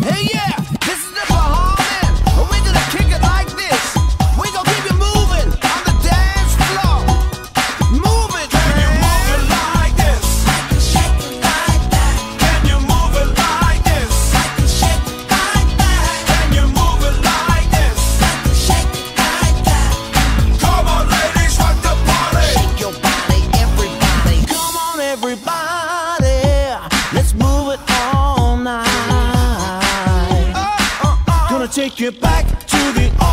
Hey take you back to the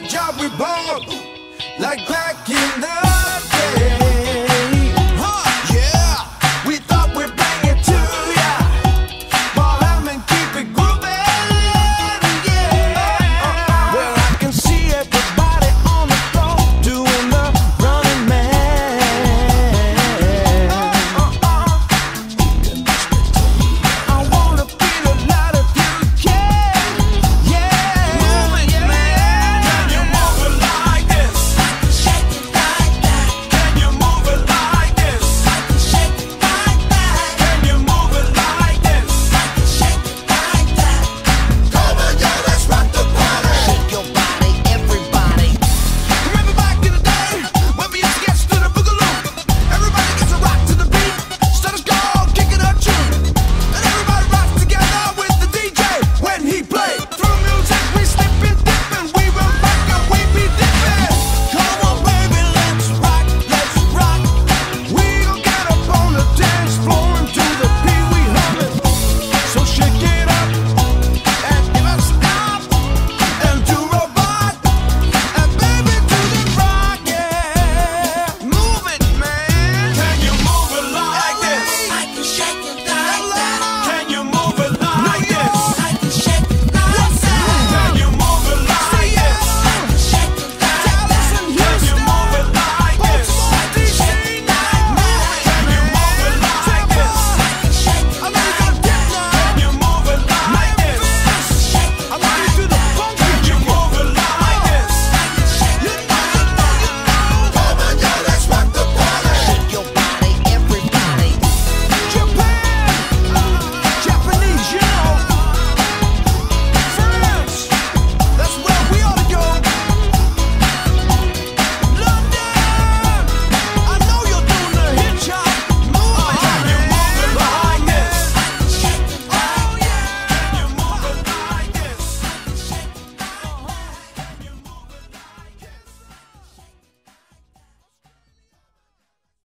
the job we bought, like back in the